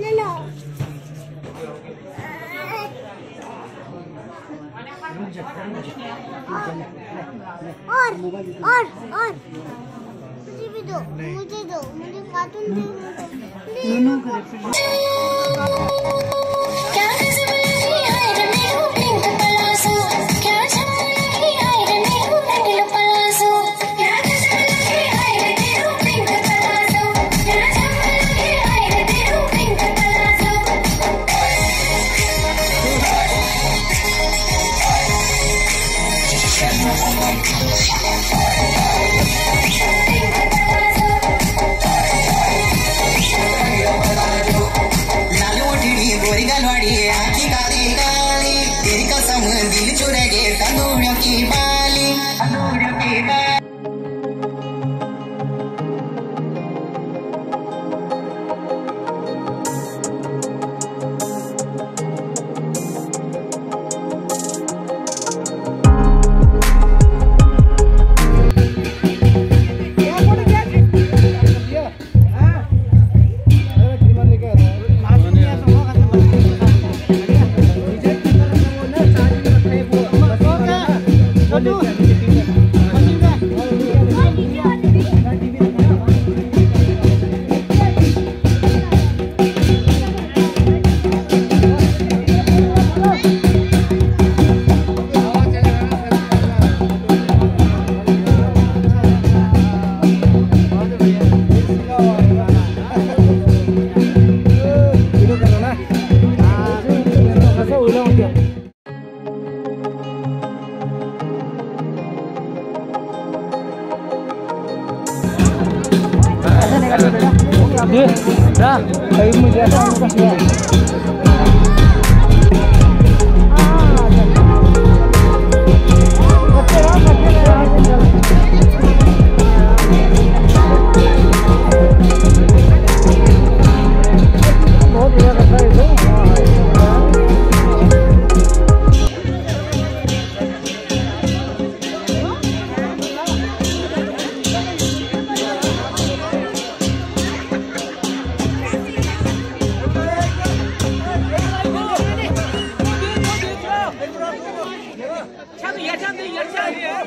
ले लो और और और मुझे भी दो मुझे दो मुझे कार्टून दो क्या ओढणी गोरी गलवाडी आखी काळी काळी तेरी कसम दिल चुरगे तंदुऱ्यो की बाली Çabuk yaşandın yaşandın ya.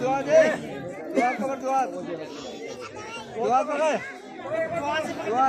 दुआ दे दुआ कबर दुआ दुआ पकड़ दुआ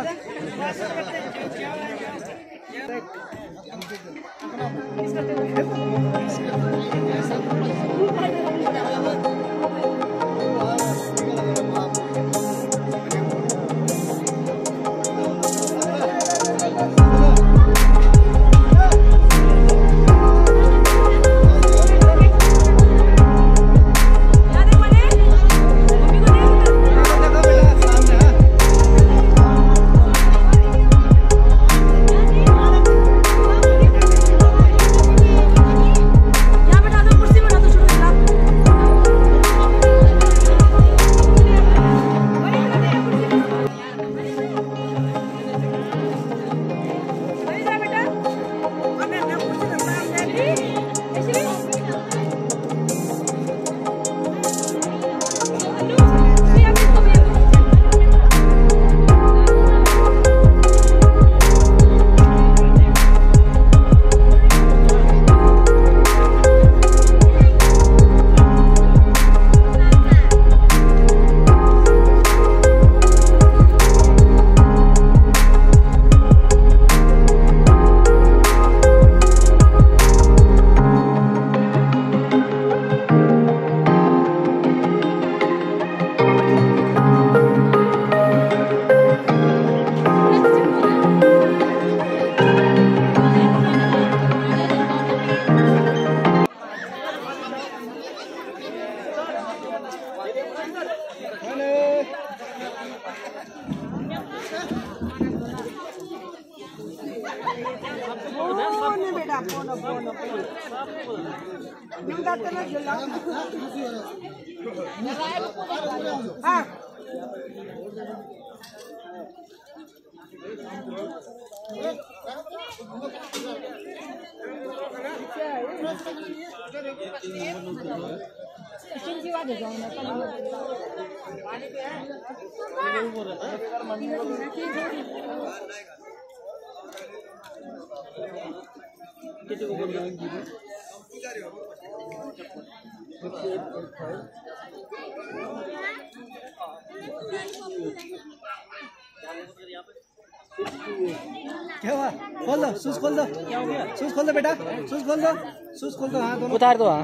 हाँ। किसी को बोल रहे हैं क्या हुआ? खोल दो, शूज़ खोल दो। क्या हो गया शूज़ खोल दो बेटा, शूज़ खोल दो, शूज़ खोल दो हाँ दोनों। उतार दो हाँ।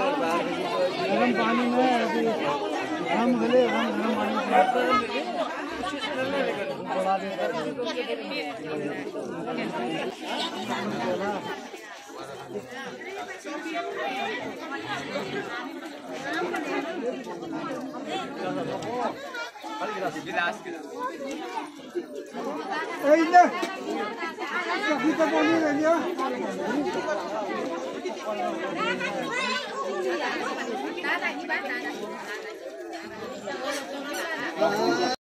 गर्म पानी में हम गले हम गर्म पानी बढ़ा देते Einde. Kita boleh ya. Tata, di bawah tata.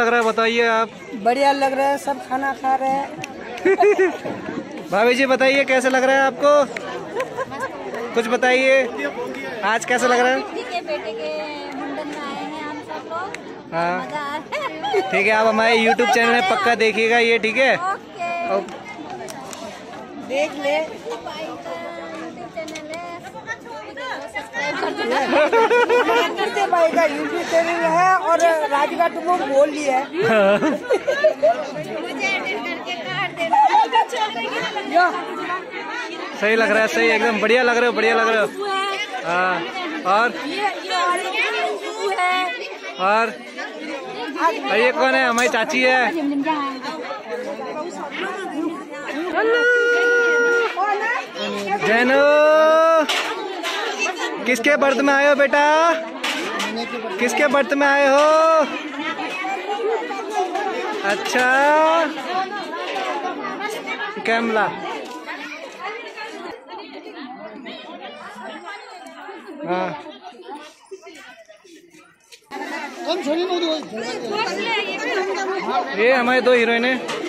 लग रहा है बताइए आप। बढ़िया लग रहा है सब खाना खा रहे हैं। भाभी जी बताइए कैसे लग रहा है आपको? कुछ बताइए आज कैसे लग रहा है? बेटे के मुंडन में आए हैं ठीक है आप हमारे YouTube चैनल में पक्का देखिएगा ये ठीक है? ओके। देख ले यूट्यूब चैनल है सब्सक्राइब कर देना करते है और राजघाट को बोल लिया है सही लग रहा है, सही, एकदम बढ़िया लग रहे हो, बढ़िया लग रहे हो। है, और? और? ये कौन है? हमारी चाची है। जैनो! किसके बर्थ में आए हो बेटा? किसके बर्थ में आए हो? अच्छा। कैमला। हाँ। ये हमारे दो हीरोइन है।